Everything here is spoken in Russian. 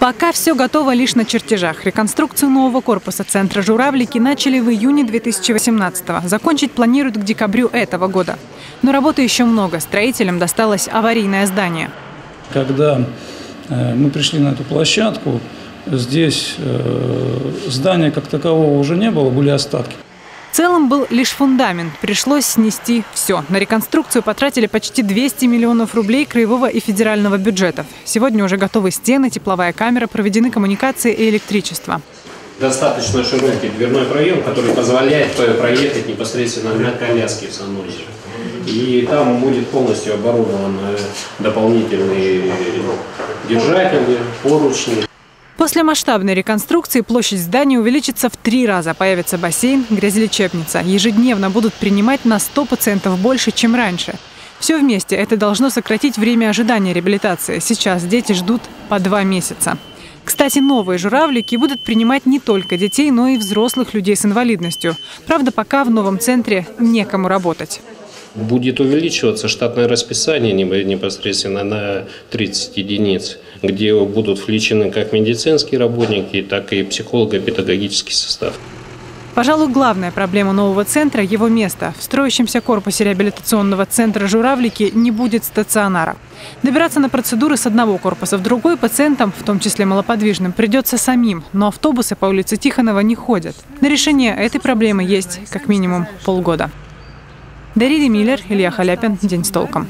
Пока все готово лишь на чертежах. Реконструкцию нового корпуса центра «Журавлики» начали в июне 2018-го. Закончить планируют к декабрю этого года. Но работы еще много. Строителям досталось аварийное здание. Когда э, мы пришли на эту площадку, здесь э, здания как такового уже не было, были остатки. В целом был лишь фундамент. Пришлось снести все. На реконструкцию потратили почти 200 миллионов рублей краевого и федерального бюджетов. Сегодня уже готовы стены, тепловая камера, проведены коммуникации и электричество. Достаточно широкий дверной проем, который позволяет проехать непосредственно на коляске в санузел. И там будет полностью оборудован э, дополнительные держатели, поручни. После масштабной реконструкции площадь здания увеличится в три раза. Появится бассейн, грязелечебница. Ежедневно будут принимать на 100 пациентов больше, чем раньше. Все вместе это должно сократить время ожидания реабилитации. Сейчас дети ждут по два месяца. Кстати, новые журавлики будут принимать не только детей, но и взрослых людей с инвалидностью. Правда, пока в новом центре некому работать. Будет увеличиваться штатное расписание непосредственно на 30 единиц, где будут включены как медицинские работники, так и психолого-педагогический состав. Пожалуй, главная проблема нового центра – его место. В строящемся корпусе реабилитационного центра «Журавлики» не будет стационара. Добираться на процедуры с одного корпуса в другой пациентам, в том числе малоподвижным, придется самим. Но автобусы по улице Тихонова не ходят. На решение этой проблемы есть как минимум полгода. Дарья Миллер, Илья Халяпин. День с толком.